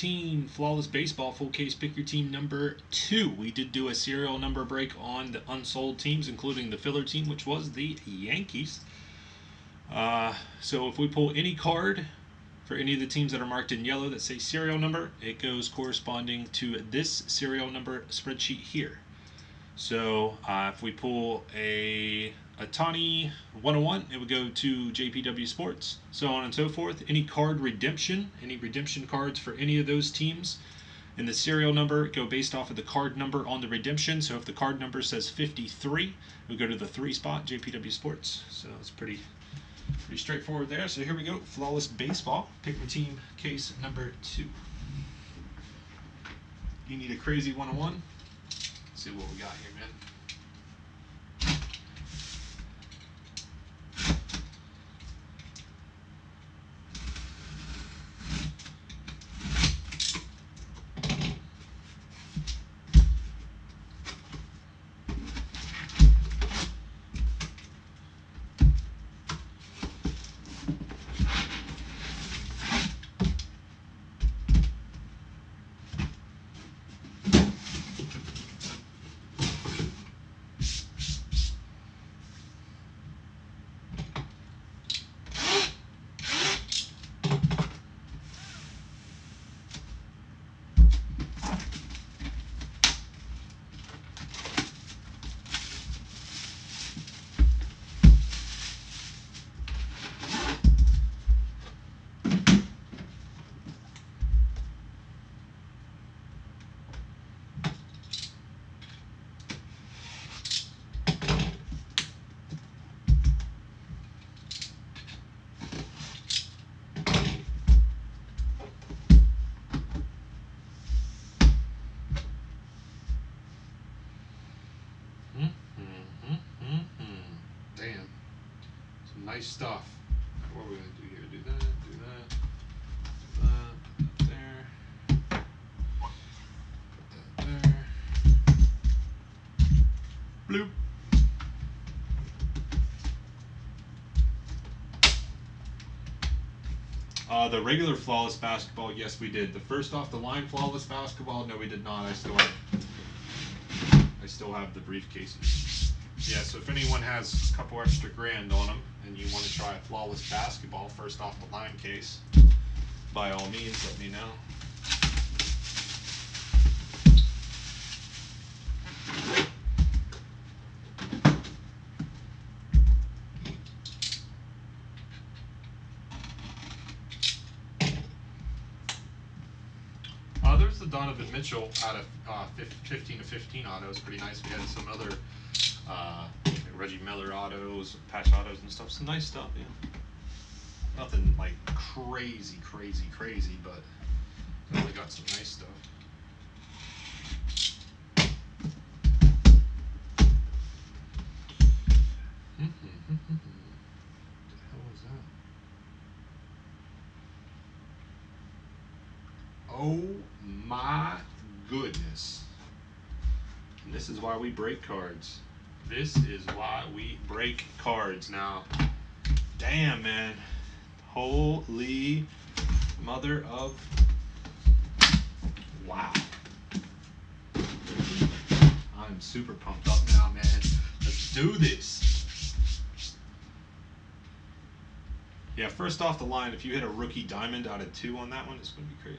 2018 Flawless Baseball Full Case Pick Your Team number two. We did do a serial number break on the unsold teams, including the filler team, which was the Yankees. Uh, so if we pull any card for any of the teams that are marked in yellow that say serial number, it goes corresponding to this serial number spreadsheet here. So uh, if we pull a Ohtani 101, it would go to JPW Sports, so on and so forth. Any card redemption, any redemption cards for any of those teams, and the serial number go based off of the card number on the redemption. So if the card number says 53, we go to the three spot JPW Sports. So it's pretty pretty straightforward there. So here we go, flawless baseball. Pick my team case number two. You need a crazy 101. Let's see what we got here, man. Nice stuff. What are we going to do here? Do that, do that, do that there. Put that there. Bloop. Uh, the regular flawless basketball, yes, we did. The first off the line flawless basketball, no, we did not. I still have, I still have the briefcases. Yeah, so if anyone has a couple extra grand on them and you want to try a flawless basketball first off the line case, by all means, let me know. Uh, there's the Donovan Mitchell out of uh, 15 to 15 auto. It's pretty nice. We had some other uh, Reggie Miller autos, patch autos, and stuff. Some nice stuff, yeah. Nothing like crazy, crazy, crazy, but definitely got some nice stuff. Mm-hmm. That? Oh my goodness. And this is why we break cards. This is why we break cards now. Damn, man. Holy mother of. Wow. I'm super pumped up now, man. Let's do this. Yeah, first off the line, if you hit a rookie diamond out of two on that one, it's going to be crazy.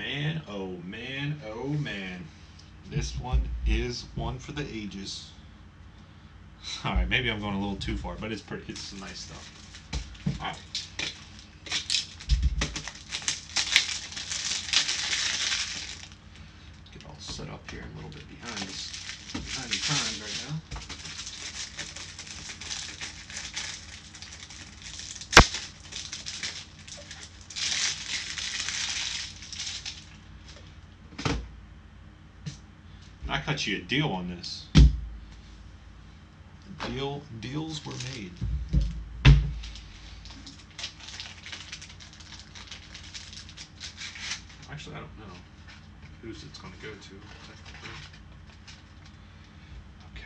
Man, oh man, oh man. This one is one for the ages. All right, maybe I'm going a little too far, but it's pretty. It's some nice stuff. All right. Get all set up here, a little bit behind us, behind the times right now. Cut you a deal on this. Deal deals were made. Actually, I don't know who's it's going to go to. Okay.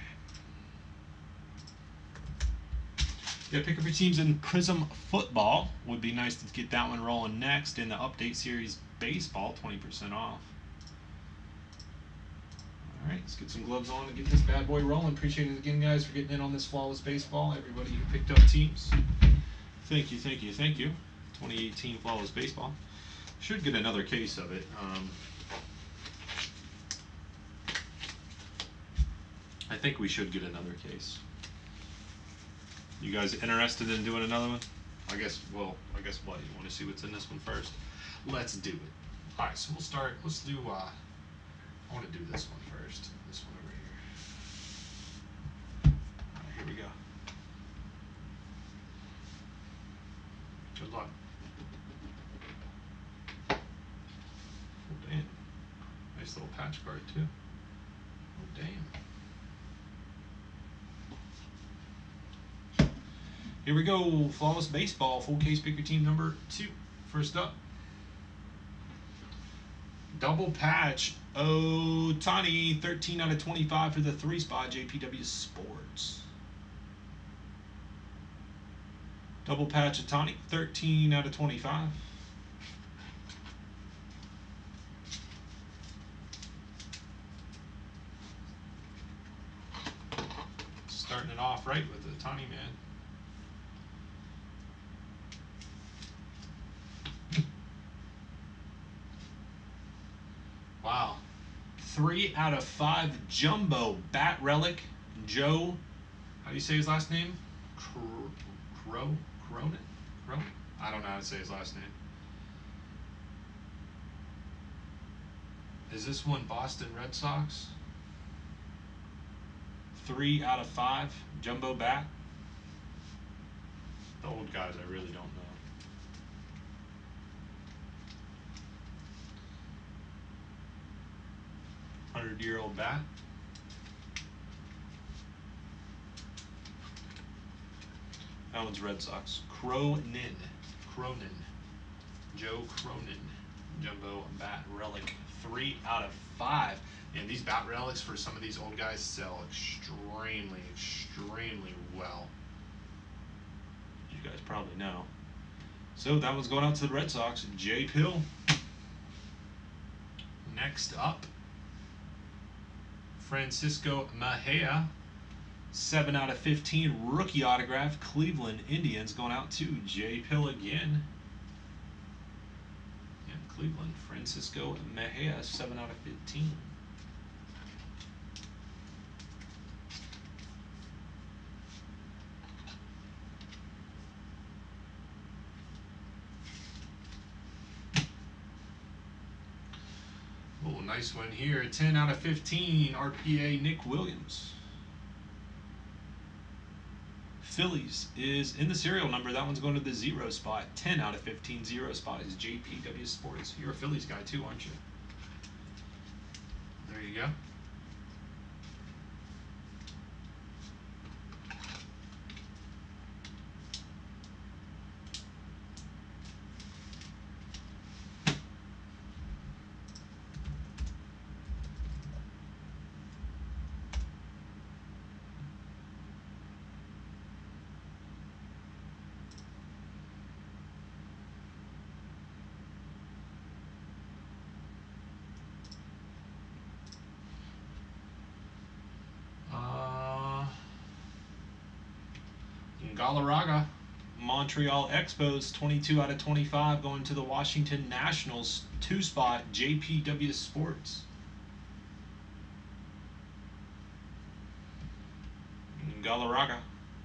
Yeah, pick up your teams in Prizm Football. Would be nice to get that one rolling next in the Update Series Baseball, 20% off. Let's get some gloves on and get this bad boy rolling. Appreciate it again, guys, for getting in on this flawless baseball. Everybody who picked up teams, thank you, thank you, thank you. 2018 flawless baseball. Should get another case of it. Um, I think we should get another case. You guys interested in doing another one? I guess. Well, I guess what you want to see what's in this one first. Let's do it. All right, so we'll start. Let's do. Uh, I want to do this one first. This one over here. Here we go. Good luck. Oh, damn. Nice little patch card too. Oh damn. Here we go. Flawless baseball. Full case pick your team number two. First up. Double patch. Ohtani, 13 out of 25 for the three spot. JPW Sports. Double patch of Ohtani, 13 out of 25. Starting it off right with the Ohtani man. Wow. Three out of five jumbo bat relic. Joe, how do you say his last name? Cro, Cro, Cronin? Cronin? I don't know how to say his last name. Is this one Boston Red Sox? Three out of five jumbo bat. The old guys, I really don't know. Hundred year old bat. That one's Red Sox. Cronin. Cronin. Joe Cronin. Jumbo bat relic. Three out of five. And these bat relics for some of these old guys sell extremely, extremely well. You guys probably know. So that one's going out to the Red Sox. Jay Pill. Next up, Francisco Mejia. 7 out of 15 rookie autograph. Cleveland Indians going out to J Pill again. And Cleveland, Francisco Mejia, 7 out of 15. Nice one here. 10 out of 15, RPA Nick Williams. Phillies is in the serial number. That one's going to the zero spot. 10 out of 15, zero spot is JPW Sports. You're a Phillies guy too, aren't you? There you go. Uh, Galarraga, Montreal Expos, 22 out of 25, going to the Washington Nationals, two spot, JPW Sports. Galarraga,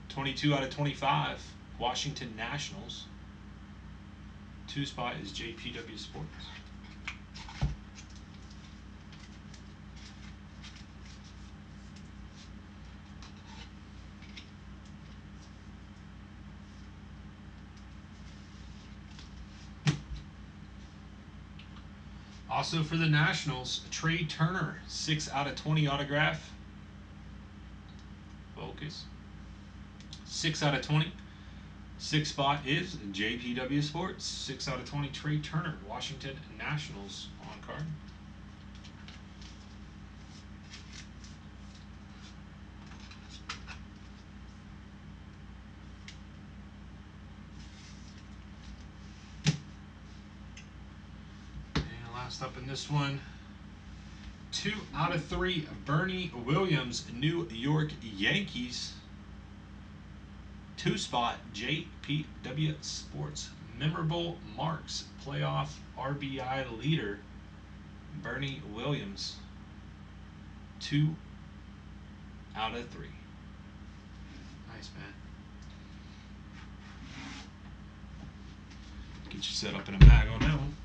22 out of 25, Washington Nationals, two spot is JPW Sports. Also for the Nationals, Trea Turner, 6 out of 20 autograph. Focus. 6 out of 20. Six spot is JPW Sports. 6 out of 20, Trea Turner, Washington Nationals on card. Last up in this one, two out of three, Bernie Williams, New York Yankees. Two spot, JPW Sports, memorable marks, playoff RBI leader, Bernie Williams. Two out of three. Nice, man. Get you set up in a bag on that one.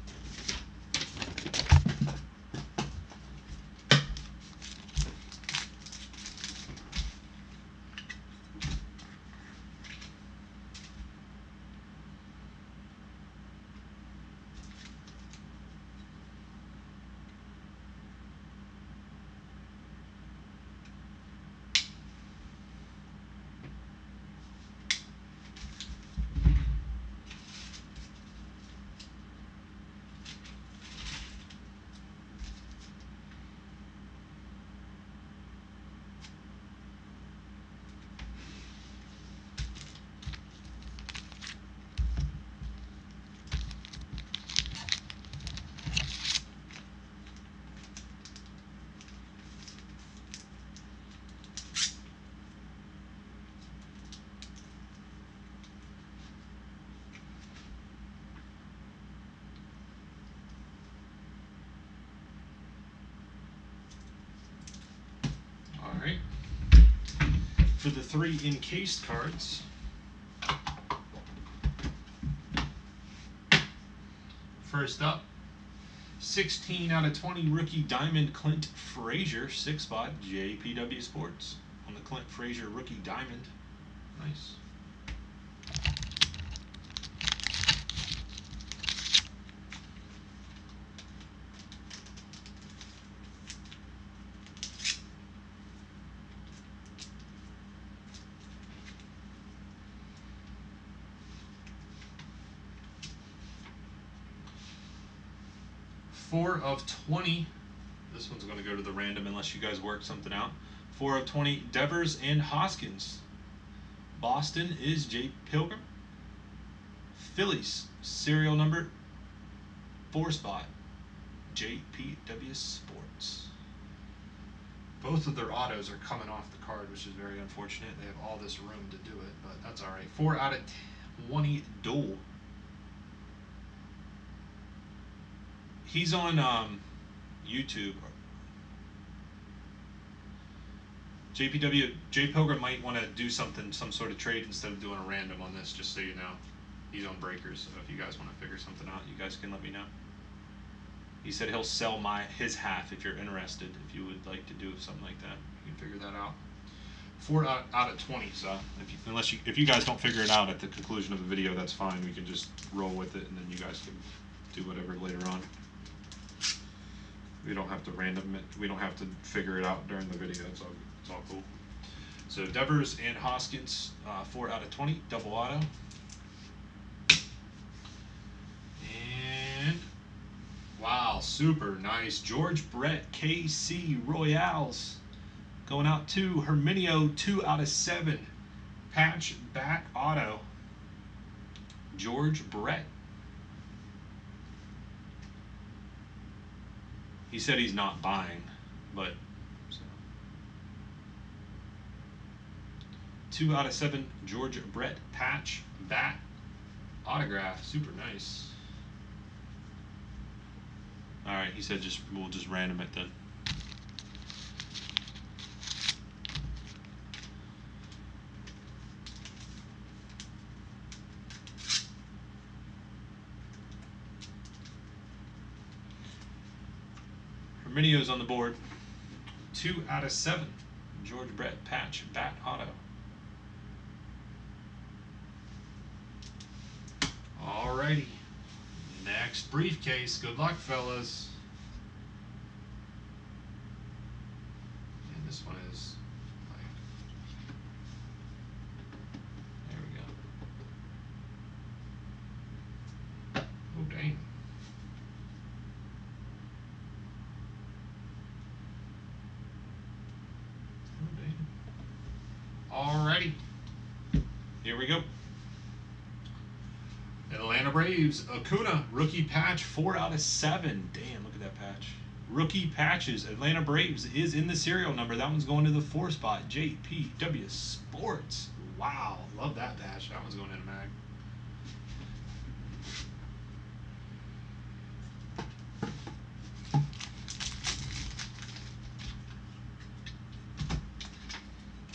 All right. For the three encased cards. First up, 16 out of 20 rookie Diamond Clint Frazier, six spot JPW Sports on the Clint Frazier rookie Diamond. Nice. Four of 20. This one's going to go to the random unless you guys work something out. Four of 20. Devers and Hoskins. Boston is J. Pilgrim. Phillies, serial number four spot. JPW Sports. Both of their autos are coming off the card, which is very unfortunate. They have all this room to do it, but that's all right. Four out of 20 dual. He's on um, YouTube. JPW J Pilgrim might want to do something, some sort of trade instead of doing a random on this. Just so you know, he's on breakers. So if you guys want to figure something out, you guys can let me know. He said he'll sell my his half if you're interested. If you would like to do something like that, you can figure that out. Four out, out of twenty. So if you, unless you if you guys don't figure it out at the conclusion of the video, that's fine. We can just roll with it, and then you guys can do whatever later on. We don't have to random it. We don't have to figure it out during the video. It's all it's all cool. So Devers and Hoskins, uh, four out of twenty, double auto. And wow, super nice. George Brett KC Royals going out to Herminio, two out of seven. Patch back auto. George Brett. He said he's not buying, but two out of seven. George Brett patch bat autograph, super nice. All right, he said just we'll just random it then. On the board. Two out of seven. George Brett patch bat auto. Alrighty. Next briefcase. Good luck, fellas. And this one is like there we go. Oh dang. Oh, dang. Alrighty. Here we go. Atlanta Braves, Acuna, rookie patch, four out of seven. Damn, look at that patch. Rookie patches. Atlanta Braves is in the serial number. That one's going to the four spot. JPW Sports. Wow, love that patch. That one's going in a mag.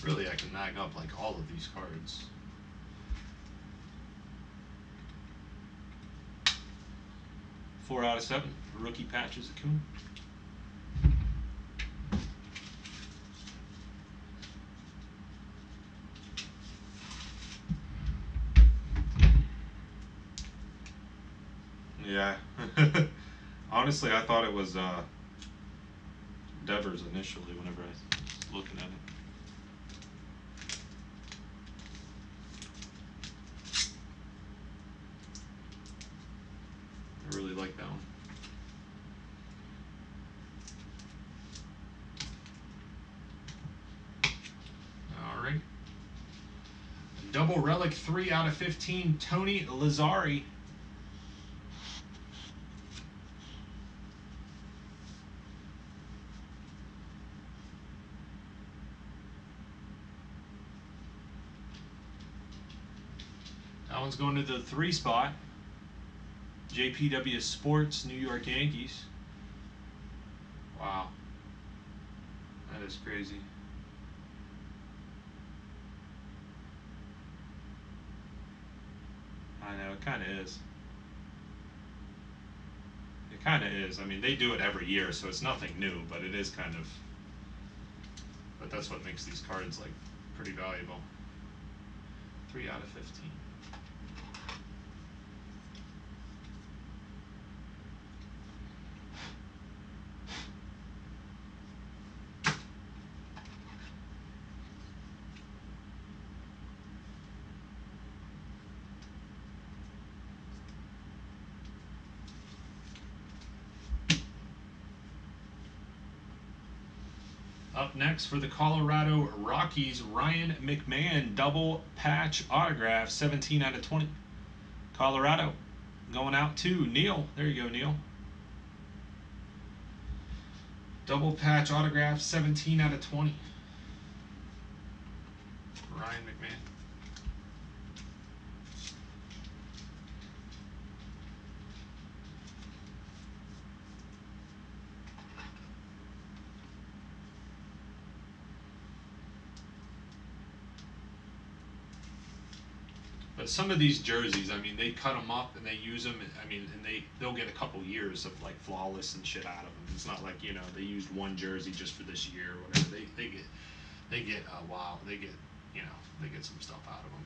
Really, I can mag up like all of these cards. Four out of seven. Rookie patches Acuna. Yeah. Honestly, I thought it was uh, Devers initially whenever I was looking at it. I really like that one. All right. Relic, 3 out of 15, Tony Lazzeri. That one's going to the three spot. JPW Sports, New York Yankees. Wow. That is crazy. I know, it kind of is. It kind of is. I mean, they do it every year, so it's nothing new, but it is kind of. But that's what makes these cards, like, pretty valuable. 3 out of 15. Up next for the Colorado Rockies, Ryan McMahon, double patch autograph, 17 out of 20. Colorado going out to Neil. There you go, Neil. Double patch autograph, 17 out of 20. Ryan McMahon. Some of these jerseys, I mean, they cut them up and they use them. I mean, and they they'll get a couple years of like flawless and shit out of them. It's not like you know they used one jersey just for this year or whatever. They they get they get uh, wow. They get you know they get some stuff out of them.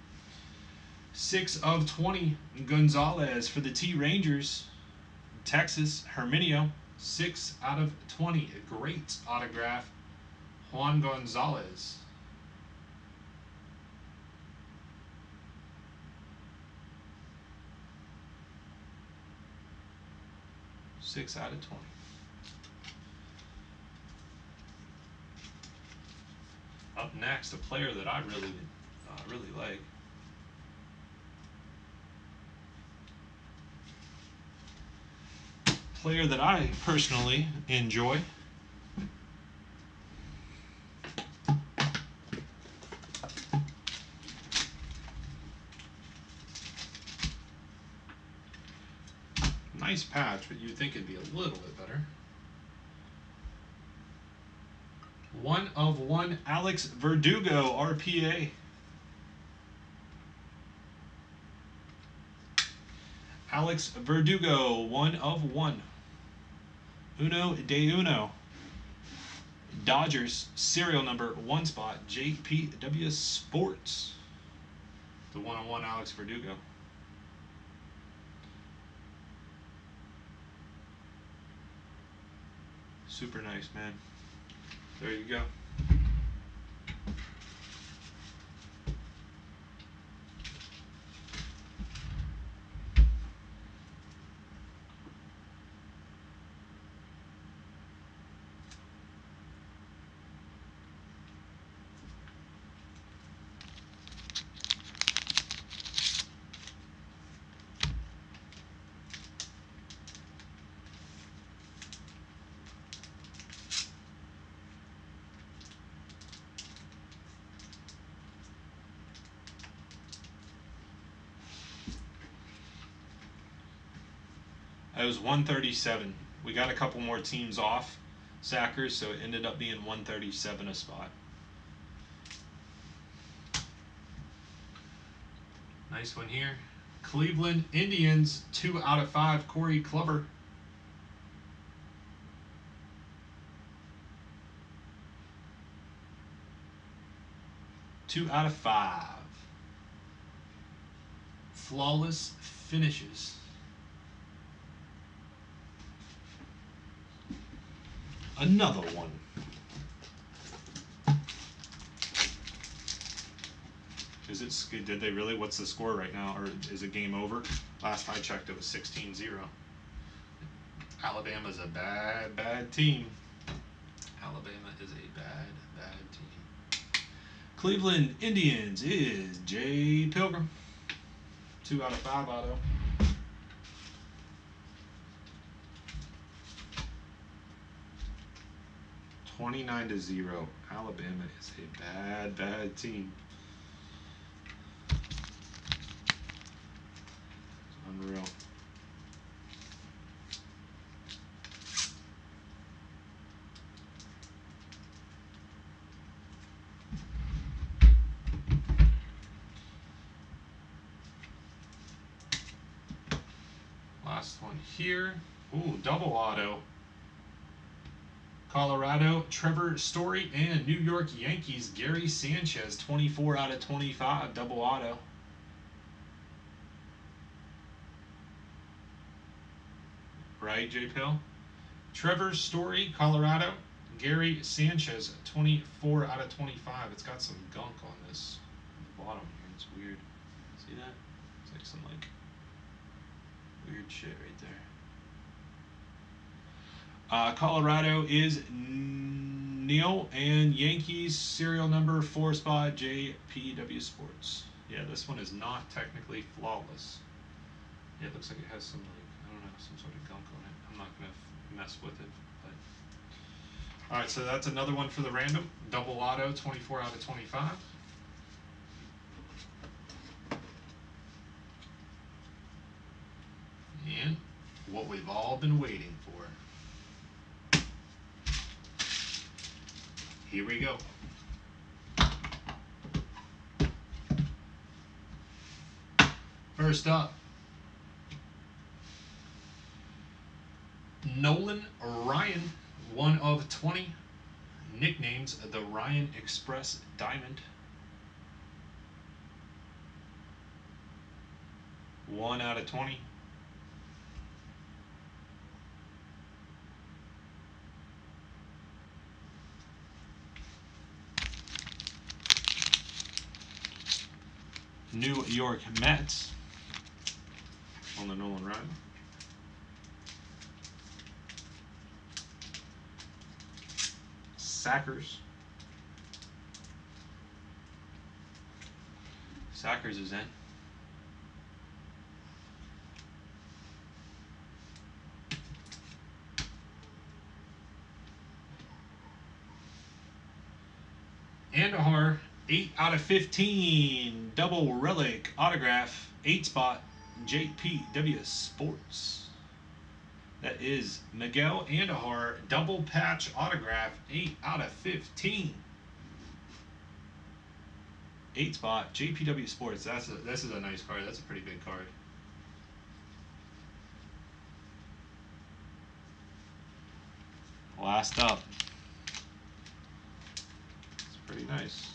Six of twenty Gonzalez for the T Rangers. Texas Herminio. Six out of twenty. A great autograph. Juan Gonzalez. Six out of 20. Up next, a player that I really, uh, really like. Player that I personally enjoy. Nice patch, but you'd think it'd be a little bit better. One of one, Alex Verdugo, RPA. Alex Verdugo, one of one. Uno de uno. Dodgers, serial number one spot, JPW Sports. The one on one, Alex Verdugo. Super nice, man. There you go. It was 137. We got a couple more teams off Sackers, so it ended up being 137 a spot. Nice one here. Cleveland Indians, two out of five. Corey Kluber. Two out of five. Flawless finishes. Another one. Is it? Did they really? What's the score right now? Or is it game over? Last I checked, it was 16-0. Alabama's a bad, bad team. Alabama is a bad, bad team. Cleveland Indians is Jay Pilgrim. Two out of five auto. Twenty-nine to zero. Alabama is a bad, bad team. Unreal. Last one here. Ooh, double auto. Colorado, Trevor Story, and New York Yankees, Gary Sanchez, 24 out of 25, double auto. Right, J Pill? Trevor Story, Colorado, Gary Sanchez, 24 out of 25. It's got some gunk on this on the bottom here. It's weird. See that? It's like some like weird shit right there. Uh, Colorado is Neil and Yankees serial number four spot JPW Sports. Yeah, this one is not technically flawless. Yeah, it looks like it has some like I don't know some sort of gunk on it. I'm not gonna mess with it. But all right, so that's another one for the random double auto, 24 out of 25. And what we've all been waiting for. Here we go. First up, Nolan Ryan, one of 20. Nicknames the Ryan Express Diamond. One out of 20. New York Mets on the Nolan Ryan. Sackers. Sackers is in. Andujar, 8 out of 15. Double relic autograph, 8 spot, JPW Sports. That is Miguel Andujar, double patch autograph, 8 out of 15. 8 spot, JPW Sports. That's a, this is a nice card. That's a pretty big card. Last up. It's pretty nice.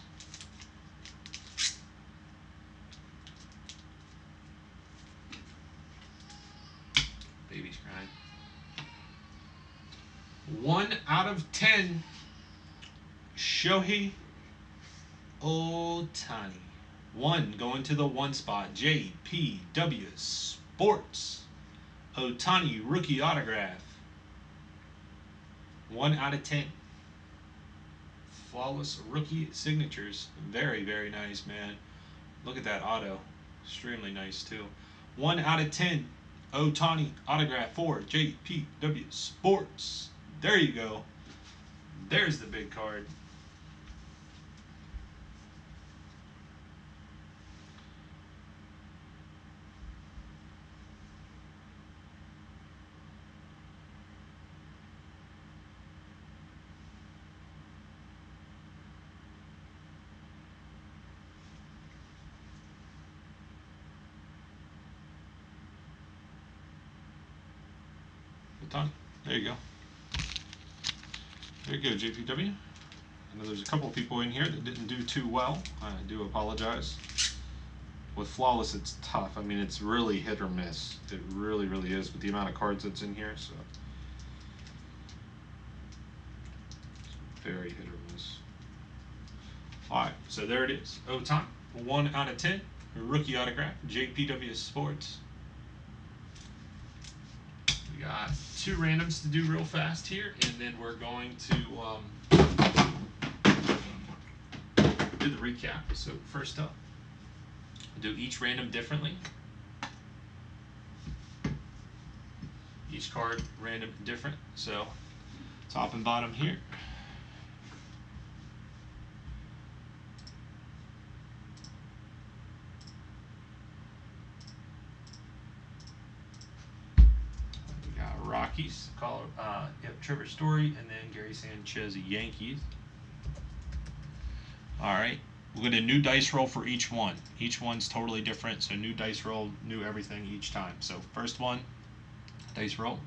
One out of ten. Shohei Ohtani. One going to the one spot. JPW Sports. Ohtani rookie autograph. One out of ten. Flawless rookie signatures. Very, very nice, man. Look at that auto. Extremely nice, too. One out of ten. Ohtani autograph for JPW Sports. There you go. There's the big card. Done. There you go. There you go, JPW. I know there's a couple people in here that didn't do too well. I do apologize. With Flawless, it's tough. I mean, it's really hit or miss. It really, really is with the amount of cards that's in here. So, very hit or miss. All right, so there it is. Ohtani, one out of ten. Rookie autograph, JPW Sports. Got two randoms to do real fast here, and then we're going to um, do the recap. So first up, do each random differently. Each card random different. So top and bottom here. We got Rockies, call uh, yep, Trevor Story, and then Gary Sanchez Yankees. All right, we'll get a new dice roll for each one. Each one's totally different, so new dice roll, new everything each time. So first one, dice roll.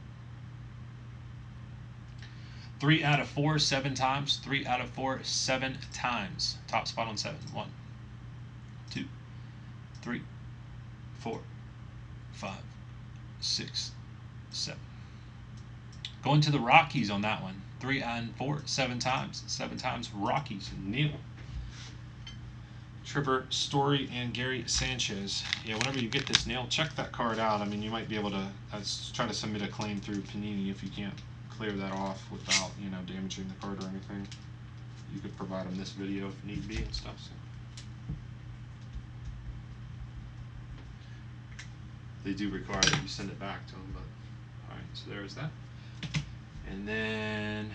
Three out of four, seven times. Three out of four, seven times. Top spot on seven. One, two, three, four, five, six, seven. Going to the Rockies on that one. Three and four, seven times. Seven times Rockies. Neil. Trevor Story and Gary Sanchez. Yeah, whenever you get this Neil, check that card out. I mean, you might be able to uh, try to submit a claim through Panini if you can't clear that off without, you know, damaging the card or anything. You could provide them this video if need be and stuff. So. They do require that you send it back to them, but all right. So there's that. And then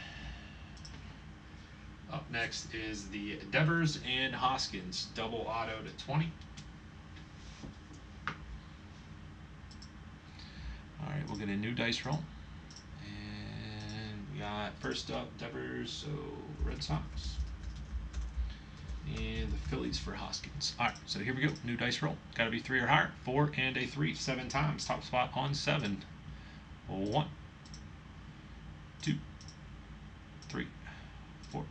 up next is the Devers and Hoskins double auto to 20. All right, we'll get a new dice roll. And we got first up Devers, so Red Sox. And the Phillies for Hoskins. All right, so here we go. New dice roll. Got to be three or higher. Four and a three, seven times. Top spot on seven. One, two, three, four,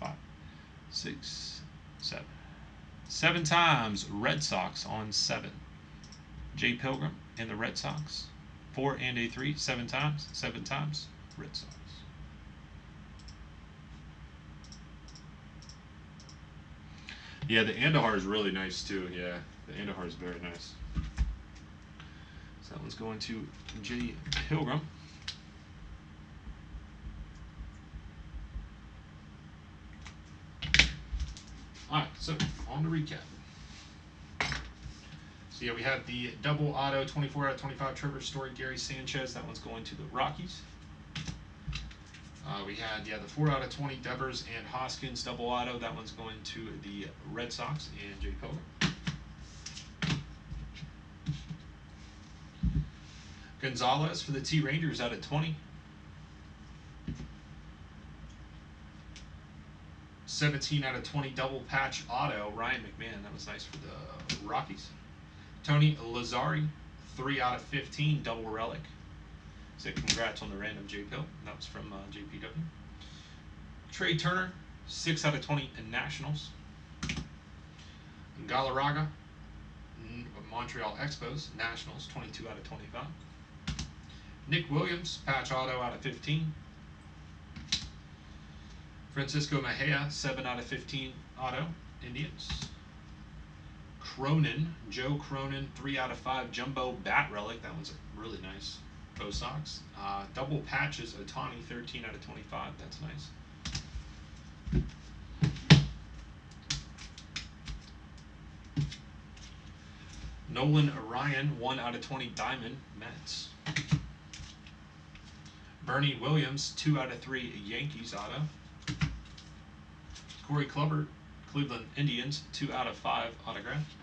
five, six, seven. Seven times Red Sox on seven. Jay Pilgrim and the Red Sox. Four and a three, seven times. Seven times Red Sox. Yeah, the Andujar is really nice too. Yeah, the Andujar is very nice. So that one's going to Jay Pilgrim. Alright, so on to recap. So yeah, we had the double auto 24 out of 25 Trevor Story, Gary Sanchez. That one's going to the Rockies. Uh, we had yeah the 4 out of 20 Devers and Hoskins double auto. That one's going to the Red Sox and Jay Pilgrim. Gonzalez for the T Rangers out of 20. 17 out of 20 double patch auto. Ryan McMahon, that was nice for the Rockies. Tony Lazzeri, 3 out of 15 double relic. So congrats on the random J Pill. That was from uh, JPW. Trea Turner, 6 out of 20 in Nationals. Galarraga, Montreal Expos, Nationals, 22 out of 25. Nick Williams, patch auto out of 15. Francisco Mejia, 7 out of 15 auto, Indians. Cronin, Joe Cronin, 3 out of 5 jumbo bat relic. That one's really nice. Bo Sox. Uh, double patches, Ohtani, 13 out of 25. That's nice. Nolan Ryan, 1 out of 20 diamond, Mets. Bernie Williams, 2 out of 3 Yankees auto. Corey Kluber, Cleveland Indians, 2 out of 5 autograph.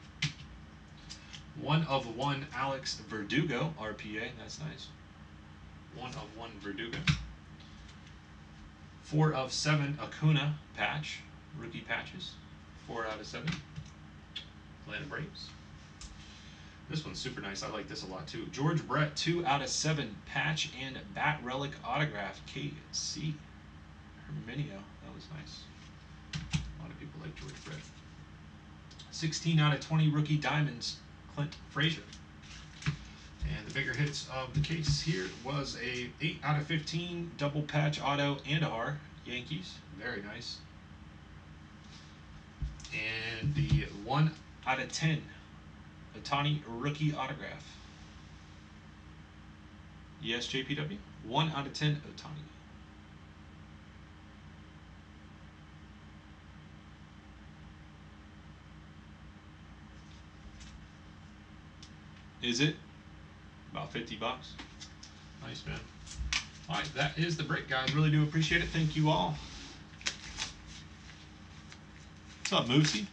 1 of 1 Alex Verdugo, RPA, that's nice. 1 of 1 Verdugo. 4 of 7 Acuna patch, rookie patches. 4 out of 7. Atlanta Braves. This one's super nice. I like this a lot too. George Brett, two out of seven, patch and bat relic autograph, KC. Herminio. That was nice. A lot of people like George Brett. 16 out of 20 rookie diamonds, Clint Frazier. And the bigger hits of the case here was a 8 out of 15 double patch auto and Andujar Yankees. Very nice. And the 1 out of 10 Ohtani rookie autograph. Yes, JPW. 1 out of 10 Ohtani. Is it? About 50 bucks. Nice, man. All right, that is the break, guys. Really do appreciate it. Thank you all. What's up, Moosey?